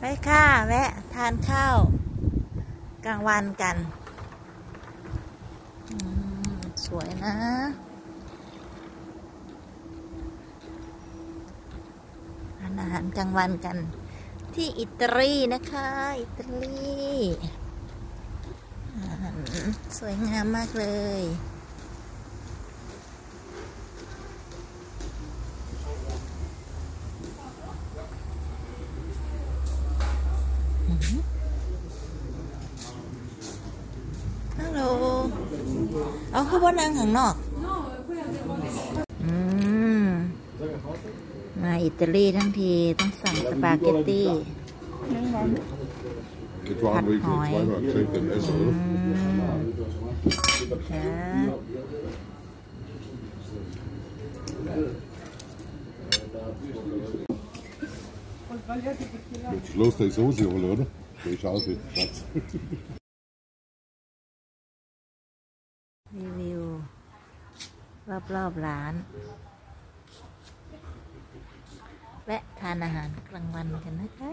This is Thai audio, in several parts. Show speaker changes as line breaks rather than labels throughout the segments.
ไปค่ะแวะทานข้าวกลางวันกัน สวยนะ อาหารกลางวันกัน ที่อิตาลีนะคะ อิตาลี สวยงามมากเลย ฮัลโหล เอาเข้าบ้านนางข้างนอก อืม มาอิตาลีทั้งทีต้องสั่งสปาเกตตี้
Het waren we
Hoi.
twee maar twee en essen
อื
hoor.
มค่ะ
Beetje geloof dat je zo zien willen hoor. Speciaal voor dat.
รีวิว รอบๆร้านและทานอาหารกลางวันกันนะคะ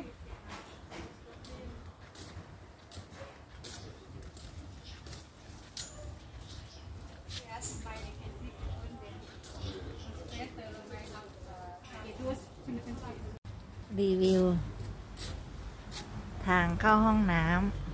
รีวิว ทางเข้าห้องน้ำ